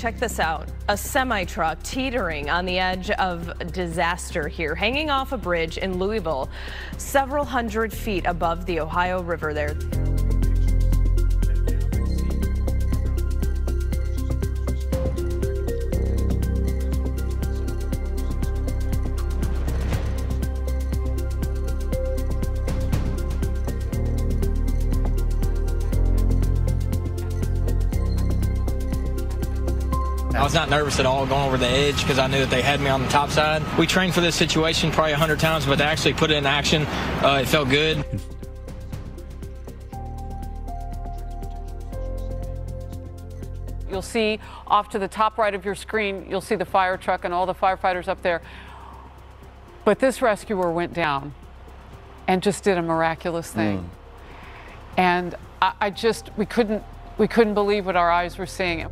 check this out. A semi truck teetering on the edge of disaster here, hanging off a bridge in Louisville, several hundred feet above the Ohio River there. I was not nervous at all going over the edge because I knew that they had me on the top side. We trained for this situation probably 100 times, but to actually put it in action, uh, it felt good. You'll see off to the top right of your screen, you'll see the fire truck and all the firefighters up there. But this rescuer went down and just did a miraculous thing. And I, I just, we couldn't, we couldn't believe what our eyes were seeing.